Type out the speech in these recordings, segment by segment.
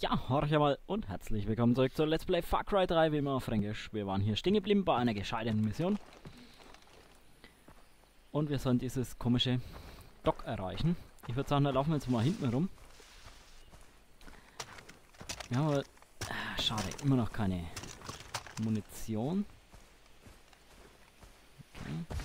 Ja, horch mal und herzlich willkommen zurück zu Let's Play Far Cry 3, wie immer auf Fränkisch. Wir waren hier stehen geblieben bei einer gescheiterten Mission. Und wir sollen dieses komische Dock erreichen. Ich würde sagen, da laufen wir jetzt mal hinten rum. Ja, aber... Ah, schade, immer noch keine Munition. Okay.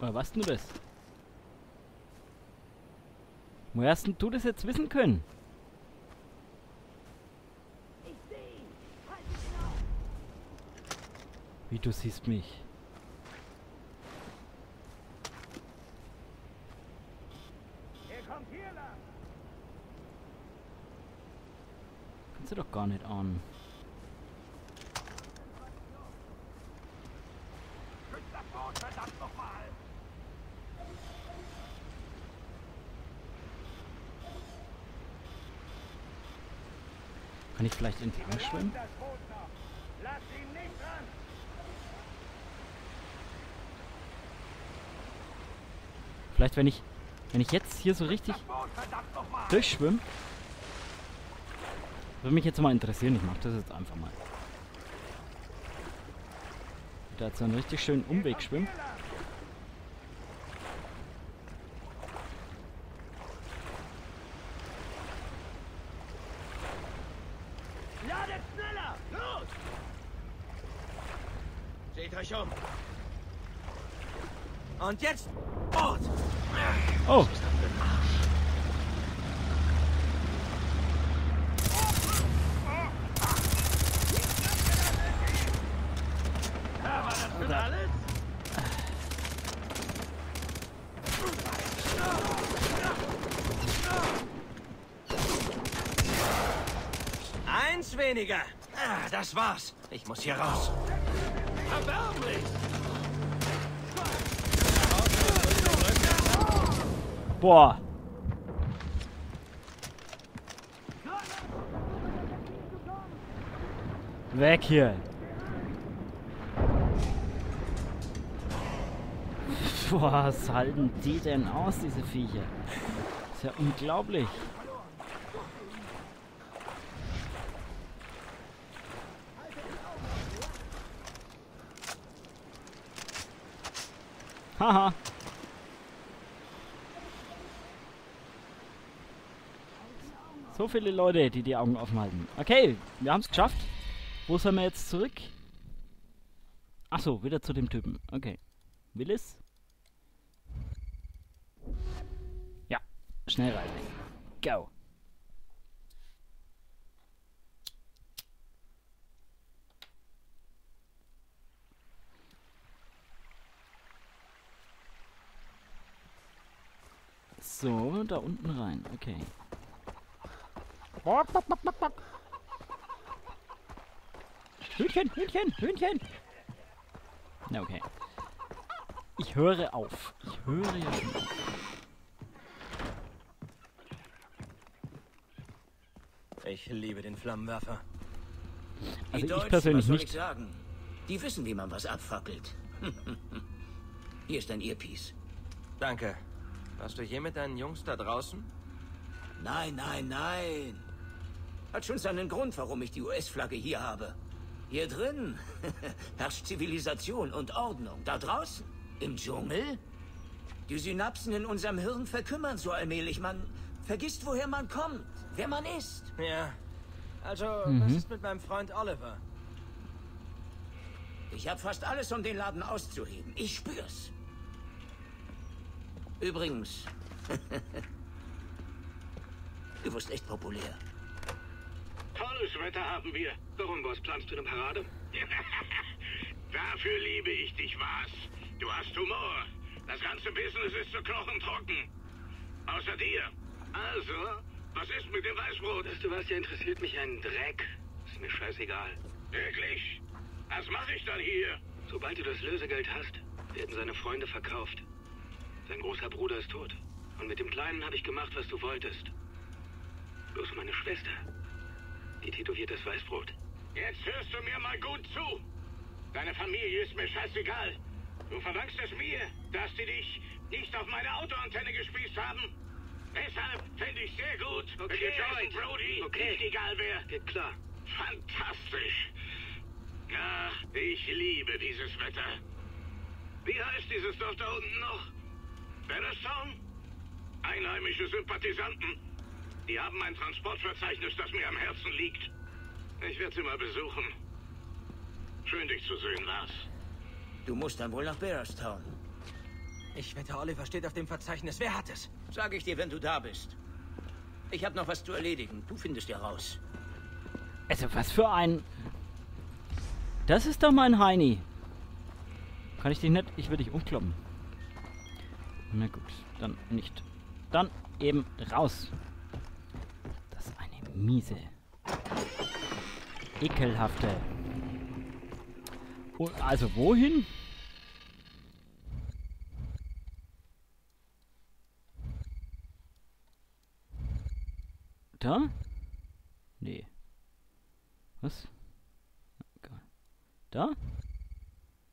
Oder was denn du das? Woher hast du das jetzt wissen können? Wie du siehst mich. Kannst du doch gar nicht ahnen. Ich vielleicht entlang schwimmen? Vielleicht wenn ich wenn ich jetzt hier so richtig durchschwimme. Würde mich jetzt mal interessieren. Ich mache das jetzt einfach mal. Da hat so einen richtig schönen Umweg schwimmen. Seht euch um. Und jetzt Bord! Oh! Eins weniger. Ah, das war's. Ich muss hier raus. Boah! Weg hier! Boah, was halten die denn aus, diese Viecher? Ist ja unglaublich. Haha. So viele Leute, die die Augen offen halten. Okay, wir haben es geschafft. Wo sollen wir jetzt zurück? Achso, wieder zu dem Typen. Okay. Willis? Ja, Schnellreise. Go. So, da unten rein. Okay. Hühnchen, Hühnchen, Hühnchen. Na, okay. Ich höre auf. Ich höre ja schon auf. Ich liebe den Flammenwerfer. Also Die ich Deutschen, persönlich was soll nicht. Ich sagen? Die wissen, wie man was abfackelt. Hier ist ein Earpiece. Danke. Warst du je mit deinen Jungs da draußen? Nein, nein, nein. Hat schon seinen Grund, warum ich die US-Flagge hier habe. Hier drin herrscht Zivilisation und Ordnung. Da draußen, im Dschungel, die Synapsen in unserem Hirn verkümmern so allmählich. Man vergisst, woher man kommt, wer man ist. Ja. Also, Mhm. was ist mit meinem Freund Oliver? Ich habe fast alles, um den Laden auszuheben. Ich spür's. Übrigens, du wirst echt populär. Tolles Wetter haben wir. Warum, was planst du eine Parade? Dafür liebe ich dich, was? Du hast Humor. Das ganze Business ist so knochentrocken. Außer dir. Also, was ist mit dem Weißbrot? Weißt du was, der interessiert mich ein Dreck. Ist mir scheißegal. Wirklich? Was mache ich dann hier? Sobald du das Lösegeld hast, werden seine Freunde verkauft. Sein großer Bruder ist tot. Und mit dem Kleinen habe ich gemacht, was du wolltest. Bloß meine Schwester. Die tätowiert das Weißbrot. Jetzt hörst du mir mal gut zu. Deine Familie ist mir scheißegal. Du verdankst es mir, dass die dich nicht auf meine Autoantenne gespießt haben. Deshalb fände ich sehr gut, Okay, wenn Joint. Brody Okay. nicht egal wäre. Geht klar. Fantastisch. Ja, ich liebe dieses Wetter. Wie heißt dieses Dorf da unten noch? Bennestown? Einheimische Sympathisanten. Die haben ein Transportverzeichnis, das mir am Herzen liegt. Ich werde sie mal besuchen. Schön, dich zu sehen, Lars. Du musst dann wohl nach Bearstown. Ich wette, Oliver steht auf dem Verzeichnis. Wer hat es? Sag ich dir, wenn du da bist. Ich habe noch was zu erledigen. Du findest ja raus. Also was für ein... Das ist doch mein Heini. Kann ich dich nicht... Ich will dich umkloppen. Na gut, dann nicht. Dann eben raus. Das ist eine miese... Ekelhafte... Und also wohin? Da? Nee. Was? Da?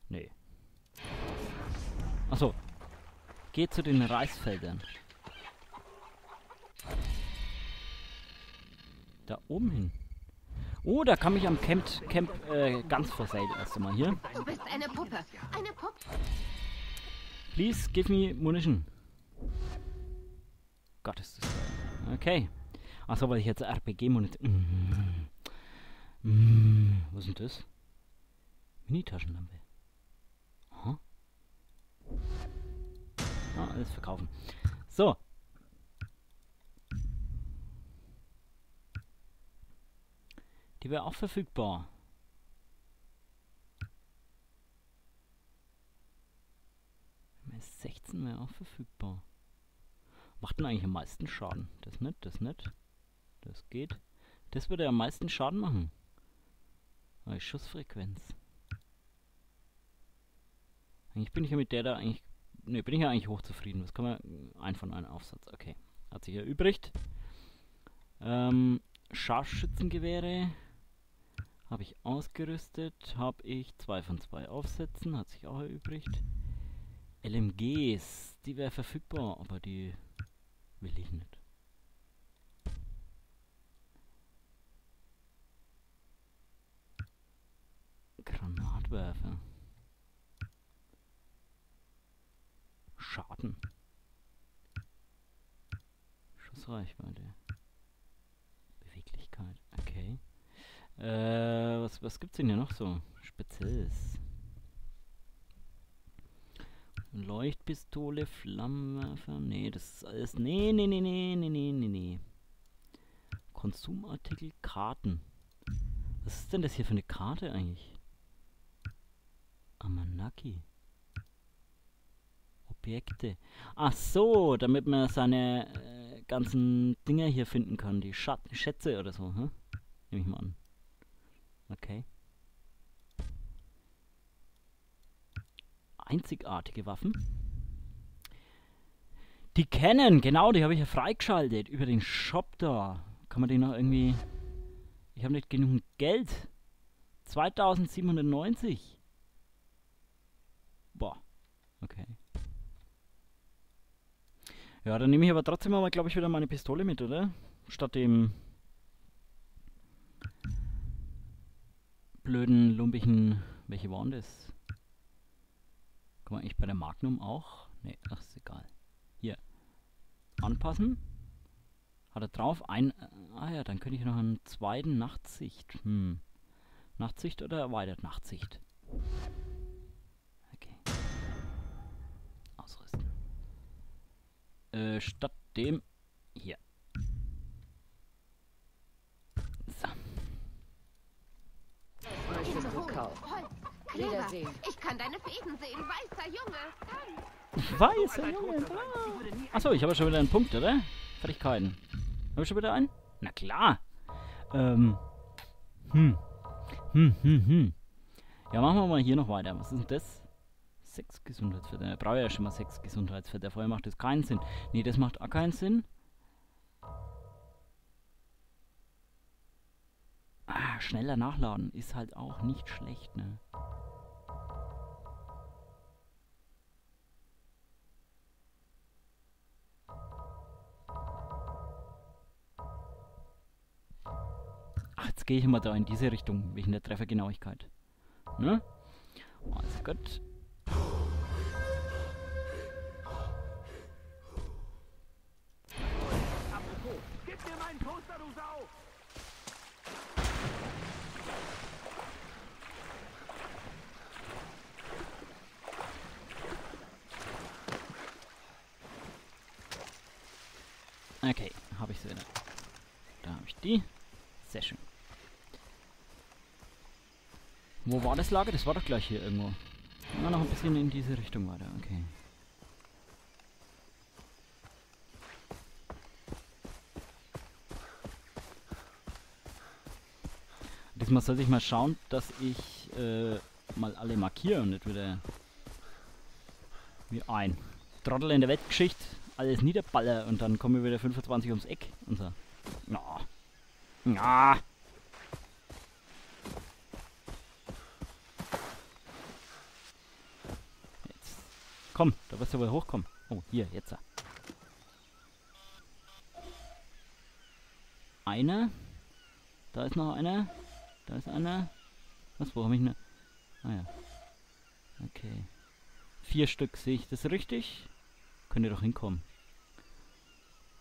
Nee. Achso. Geh zu den Reisfeldern. Da oben hin. Oh, da kann mich am Camp, Camp äh, ganz verseilt erst einmal hier. Du bist eine Puppe. Eine Puppe. Please give me munition. Gott ist das. Okay. Achso, weil ich jetzt RPG-Munition. Mm. Mm. Was ist denn das? Mini-Taschenlampe. Ah, alles verkaufen. So. Die wäre auch verfügbar. MS-16 wäre auch verfügbar. Macht denn eigentlich am meisten Schaden? Das nicht, das nicht. Das geht. Das würde am meisten Schaden machen. Schussfrequenz. Eigentlich bin ich ja mit der da eigentlich. Ne, bin ich ja eigentlich hochzufrieden. Was kann man. Ein von einem Aufsatz. Okay. Hat sich erübrigt. Ähm, Scharfschützengewehre. Habe ich ausgerüstet. Habe ich zwei von zwei Aufsätzen. Hat sich auch erübrigt. LMGs. Die wäre verfügbar, aber die will ich nicht. Granatwerfer. Schaden. Schussreichweite. Beweglichkeit. Okay. Äh, was, was gibt's denn hier noch so? Spezielles. Leuchtpistole, Flammenwerfer. Nee, das ist alles. Nee, nee, nee, nee, nee, nee, nee, nee. Konsumartikel, Karten. Was ist denn das hier für eine Karte eigentlich? Amanaki. Objekte. Ach so, damit man seine äh, ganzen Dinger hier finden kann. Die Schat Schätze oder so, hm? Nehme ich mal an. Okay. Einzigartige Waffen. Die kennen, genau, die habe ich ja freigeschaltet über den Shop da. Kann man den noch irgendwie. Ich habe nicht genug Geld. 2790. Boah. Okay. Ja, dann nehme ich aber trotzdem mal, glaube ich, wieder meine Pistole mit, oder? Statt dem blöden, lumpigen. Welche waren das? Kann man eigentlich bei der Magnum auch? Ne, ach, ist egal. Hier. Anpassen. Hat er drauf. Ein. Äh, ah ja, dann könnte ich noch einen zweiten Nachtsicht. Hm. Nachtsicht oder erweitert Nachtsicht? Okay. Ausrüsten. Äh, statt dem. Hier. So. Wiedersehen. Ich kann deine Fäden sehen, weißer Junge. Weißer Junge. Achso, ich habe schon wieder einen Punkt, oder? Fertigkeiten. Habe ich schon wieder einen? Na klar. Ähm. Hm. Hm, hm, hm. Ja, machen wir mal hier noch weiter. Was ist denn das? 6 Gesundheitsfelder. brauche ich ja schon mal 6 Gesundheitsfelder. Vorher macht das keinen Sinn. Ne, das macht auch keinen Sinn. Ah, schneller nachladen ist halt auch nicht schlecht, ne? Ach, jetzt gehe ich immer da in diese Richtung, wegen der Treffergenauigkeit. Ne? Alles gut. Du Sau! Okay, habe ich sie. Da habe ich die. Sehr schön. Wo war das Lager? Das war doch gleich hier irgendwo. Immer noch ein bisschen in diese Richtung weiter. Okay. Diesmal sollte ich mal schauen, dass ich äh, mal alle markiere und nicht wieder wie ein Trottel in der Wettgeschichte alles niederballer und dann kommen wir wieder 25 ums Eck und so. Na. Na. Jetzt. Komm, da wirst du wohl hochkommen. Oh, hier, jetzt. Einer. Da ist noch einer. Da ist einer. Was, wo habe ich ne? Ah ja. Okay. Vier Stück, sehe ich das richtig? Könnt ihr doch hinkommen.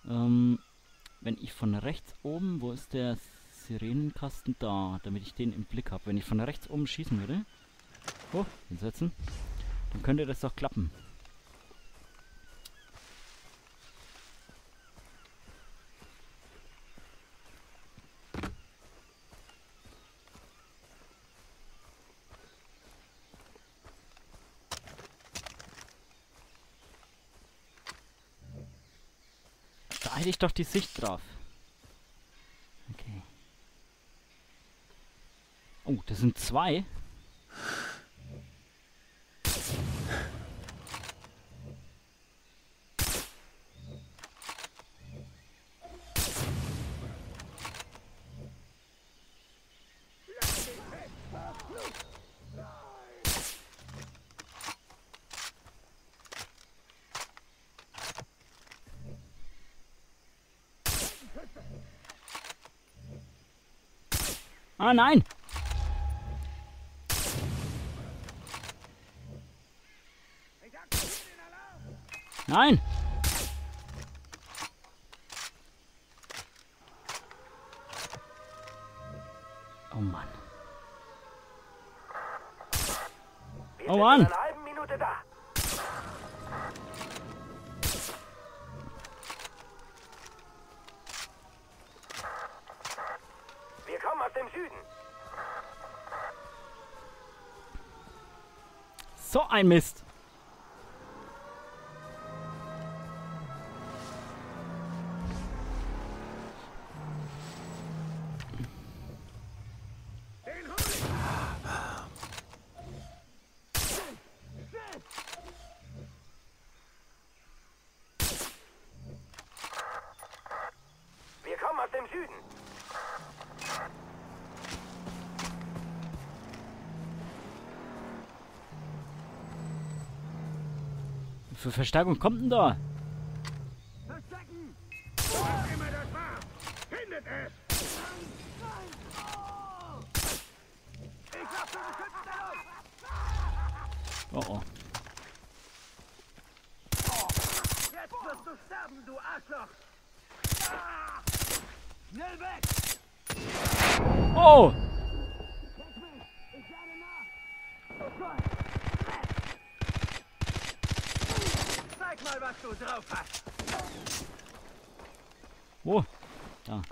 Ähm, wenn ich von rechts oben, wo ist der Sirenenkasten da, damit ich den im Blick habe. Wenn ich von rechts oben schießen würde, oh, hinsetzen, dann könnte das doch klappen. Ich doch die Sicht drauf. Okay. Oh, das sind zwei. Ah, nein! Nein! Oh Mann. Oh Mann! So ein Mist! Verstärkung kommt denn da? Verstecken! Wo immer das war! Findet es! Ich hab für Beschützung! Oh oh. Jetzt wirst du sterben, du Arschloch! Schnell weg! Oh! Ich lade nach! Oh Gott! Zeig mal, was du drauf hast! Wo? Da.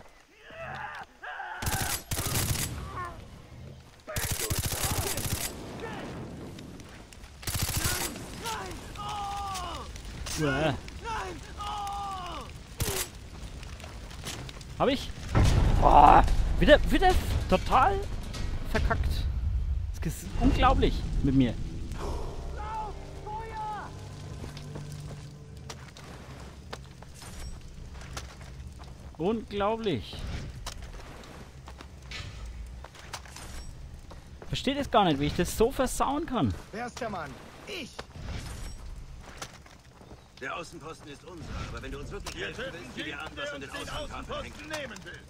Nein! Oh! Oh! Hab ich? Boah, wieder, wieder total verkackt. Das ist unglaublich mit mir. Unglaublich. Versteht es gar nicht, wie ich das so versauen kann. Wer ist der Mann? Ich! Der Außenposten ist unser, aber wenn du uns wirklich helfen willst, sieh dir an, was an den Außenkarten hängt. nehmen will.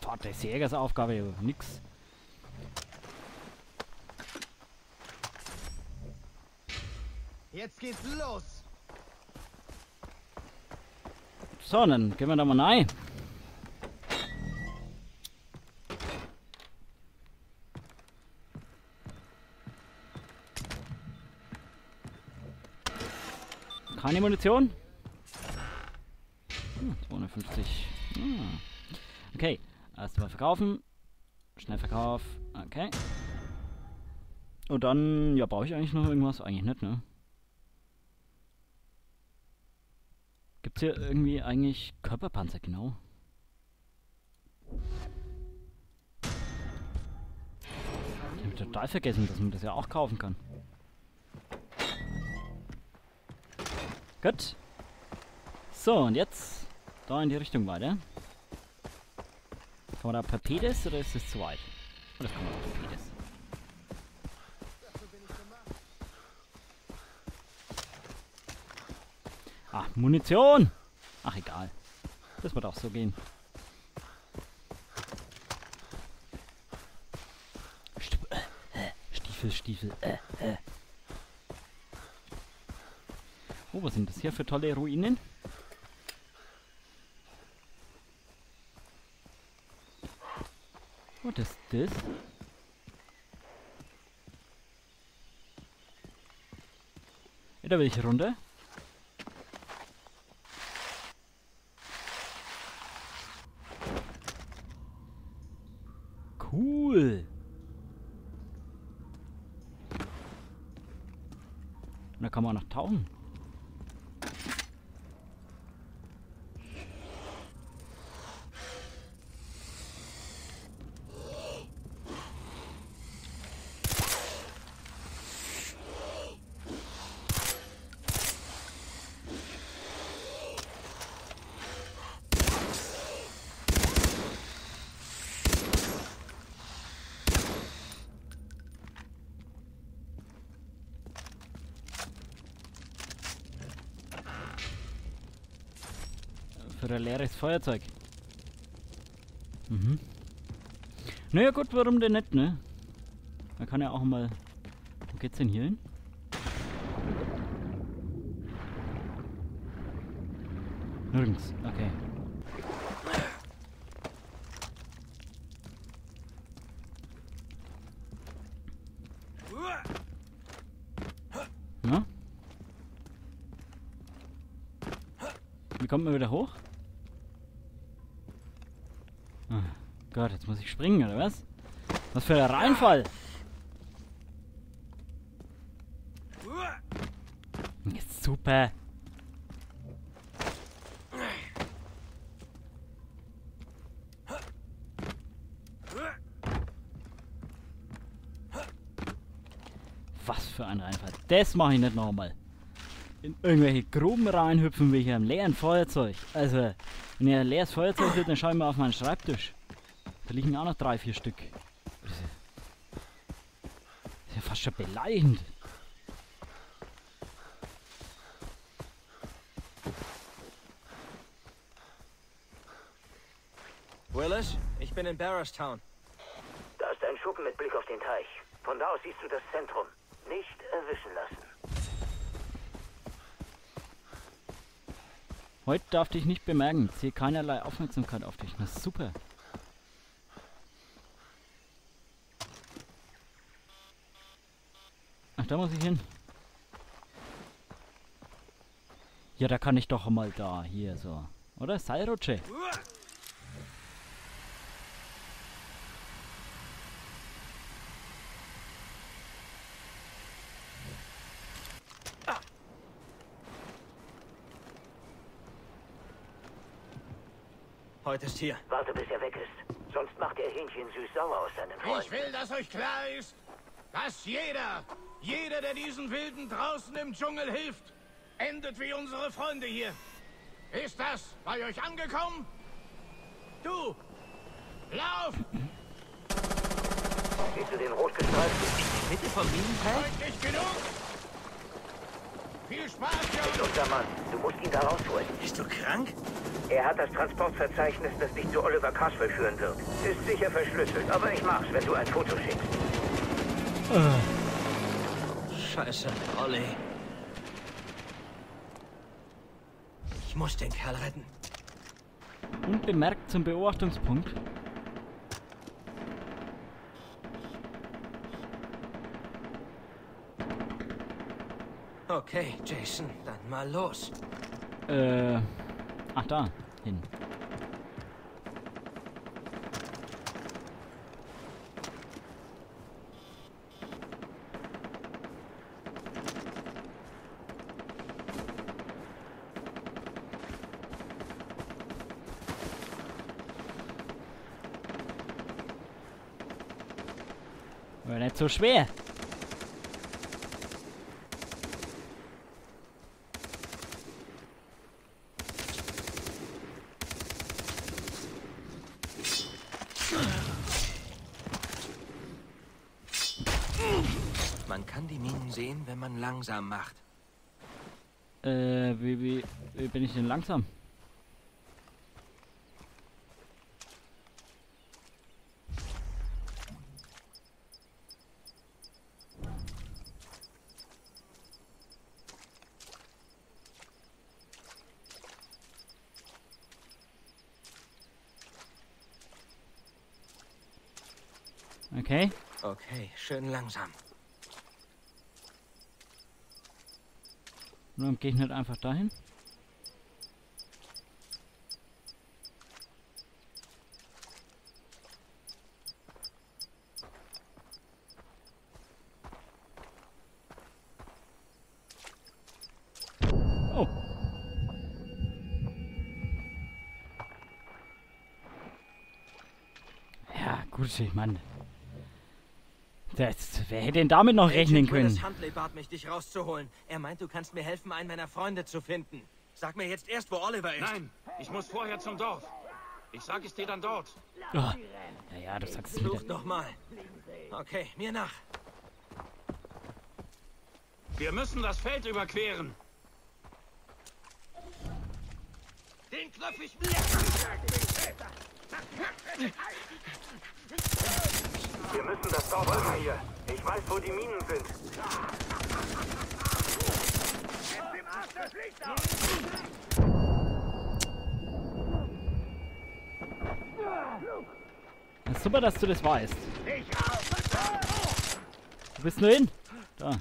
Boah, das ist Jägersaufgabe, nix. Jetzt geht's los. So, dann gehen wir da mal rein. Keine Munition? Hm, 250. Ah. Okay, erstmal verkaufen. Schnellverkauf. Okay. Und dann, ja, brauche ich eigentlich noch irgendwas? Eigentlich nicht, ne? Gibt's hier irgendwie eigentlich Körperpanzer, genau? Ich habe total vergessen, dass man das ja auch kaufen kann. Gut. So, und jetzt da in die Richtung weiter. Kann man da per oder ist das zu weit? Oh, das kann man auch per. Ah, Munition! Ach, egal. Das wird auch so gehen. Äh, äh, Stiefel, Stiefel. Äh, äh. Oh, was sind das hier für tolle Ruinen? Was ist das? Ja, da will ich runter. Cool. Und da kann man auch noch tauchen. Ein leeres Feuerzeug. Mhm. Naja gut, warum denn nicht, ne? Man kann ja auch mal... Wo geht's denn hier hin? Nirgends, okay. Na? Wie kommt man wieder hoch? Ah, Gott, jetzt muss ich springen, oder was? Was für ein Reinfall! Super! Was für ein Reinfall. Das mache ich nicht nochmal. In irgendwelche Gruben reinhüpfen wie hier am leeren Feuerzeug. Also, wenn ihr ein leeres Feuerzeug wird, dann schau ich mal auf meinen Schreibtisch. Da liegen auch noch drei, vier Stück. Das ist ja, fast schon beleidigend. Willis, ich bin in Barrostown. Da ist ein Schuppen mit Blick auf den Teich. Von da aus siehst du das Zentrum. Nicht erwischen lassen. Heute darf dich nicht bemerken. Ziehe keinerlei Aufmerksamkeit auf dich. Na super. Ach, da muss ich hin. Ja, da kann ich doch mal da, hier so. Oder? Seilrutsche. Heute ist hier. Warte, bis er weg ist. Sonst macht er Hähnchen süß-sauer aus seinen Ich Freunden. will, dass euch klar ist, dass jeder, jeder, der diesen Wilden draußen im Dschungel hilft, endet wie unsere Freunde hier. Ist das bei euch angekommen? Du! Lauf! Siehst du den rotgestreiften? Mitte vom Minenfeld? Deutlich genug! Viel Spaß, Ist Jungs! unser Mann. Du musst ihn da rausholen. Bist du krank? Er hat das Transportverzeichnis, das dich zu Oliver Carswell führen wird. Ist sicher verschlüsselt, aber ich mach's, wenn du ein Foto schickst. Scheiße, Olli. Ich muss den Kerl retten. Unbemerkt zum Beobachtungspunkt. Okay, Jason, dann mal los. Äh. Ach, da. Hin. So schwer. Man kann die Minen sehen, wenn man langsam macht. Äh, wie, wie, wie bin ich denn langsam? Okay. Okay, schön langsam. Warum gehe ich nicht einfach dahin? Oh. Ja, gut, ich meine. Das, wer hätte denn damit noch rechnen können? Huntley bat mich, dich rauszuholen. Er meint, du kannst mir helfen, einen meiner Freunde zu finden. Sag mir jetzt erst, wo Oliver ist. Nein, ich muss vorher zum Dorf. Ich sag es dir dann dort. Oh. Ja, ja, du sagst es Such wieder. noch mal. Okay, mir nach. Wir müssen das Feld überqueren. Den Knopf ich Wir müssen das Dorf folgen hier. Ich weiß, wo die Minen sind. Ja, super, dass du das weißt. Wo bist du hin? Da.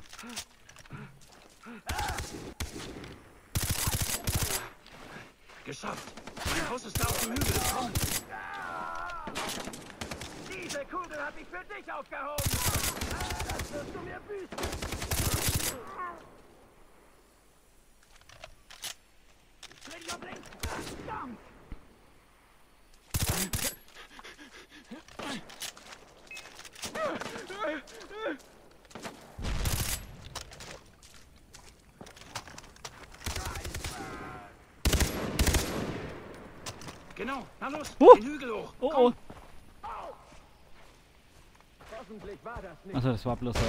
Geschafft. Mein Haus ist da auf dem Hügel. Komm. Diese Kugel habe ich für dich aufgehoben. Das wirst du mir büßen. Ich dreh dich auf links. Verdammt. Genau. Na los. Huh. Den Hügel hoch. Oh, oh. Achso, das war bloß mir.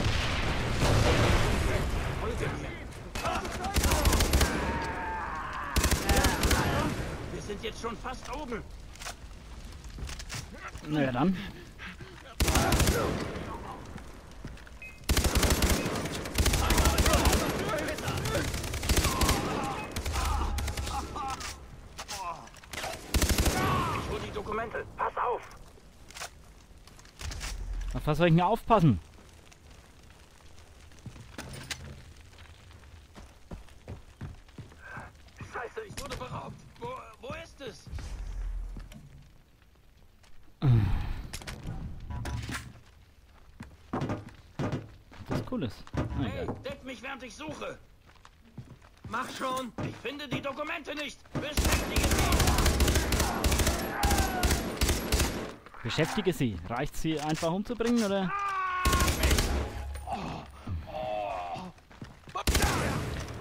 Wir sind jetzt schon fast oben. Na ja, dann. Ich hol die Dokumente. Pass auf. Auf was soll ich denn aufpassen? Scheiße, ich wurde beraubt. Wo, wo ist es? Das ist cooles. Ah, Hey, deck mich, während ich suche. Mach schon. Ich finde die Dokumente nicht. Beschäftige sie. Beschäftige sie. Reicht sie einfach umzubringen oder?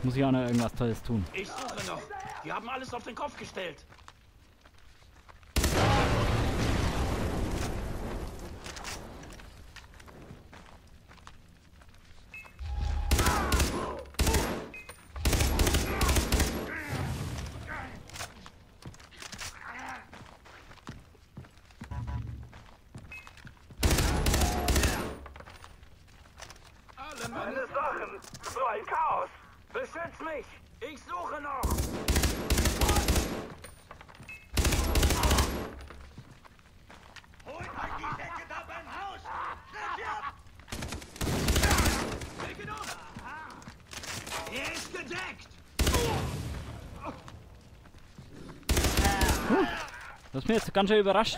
Muss ich auch noch irgendwas Tolles tun? Ich suche noch. Die haben alles auf den Kopf gestellt. überall Chaos. Beschütz mich. Ich suche noch. Holt euch die Säcke da beim Haus! Nimm sie ab! Pick ihn um. Er ist gedeckt. Du hast mich jetzt ganz schön überrascht.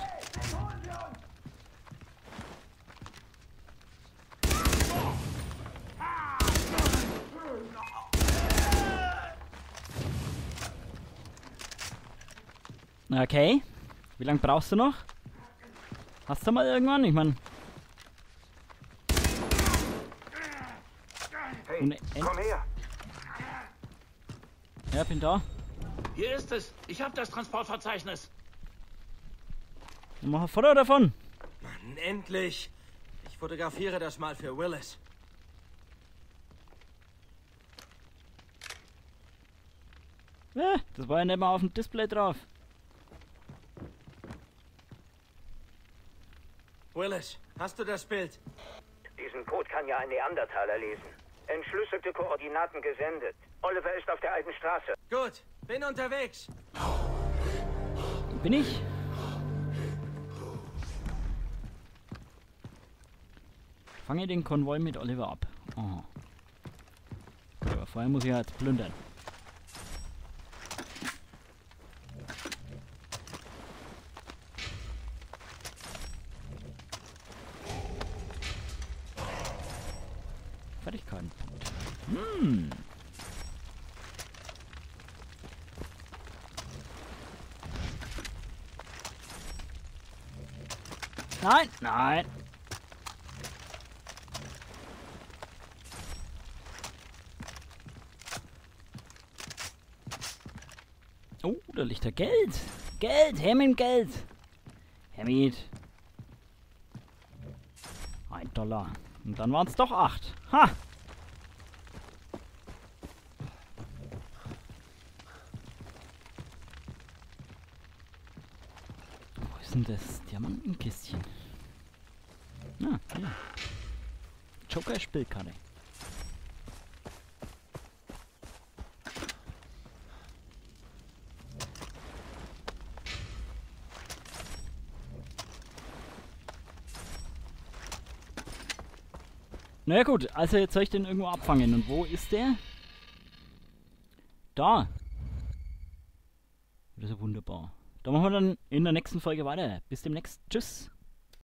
Okay. Wie lange brauchst du noch? Hast du mal irgendwann? Ich meine. Hey, komm her. Ja, bin da. Hier ist es. Ich habe das Transportverzeichnis. Mach ein Foto davon. Mann, endlich. Ich fotografiere das mal für Willis. Ja, das war ja nicht mal auf dem Display drauf. Willis, hast du das Bild? Diesen Code kann ja ein Neandertaler lesen. Entschlüsselte Koordinaten gesendet. Oliver ist auf der alten Straße. Gut, bin unterwegs. Bin ich? Fange den Konvoi mit Oliver ab. Gut, aber vorher muss ich ja jetzt plündern. Fertigkeiten. Hm. Nein. Oh, da liegt da Geld. Geld, her mit dem Geld. Her mit. Ein Dollar. Und dann waren es doch acht. Ha! Wo ist denn das Diamantenkistchen? Ah, hier. Joker-Spielkarte. Na ja, gut, also jetzt soll ich den irgendwo abfangen. Und wo ist der? Da. Das ist ja wunderbar. Da machen wir dann in der nächsten Folge weiter. Bis demnächst. Tschüss.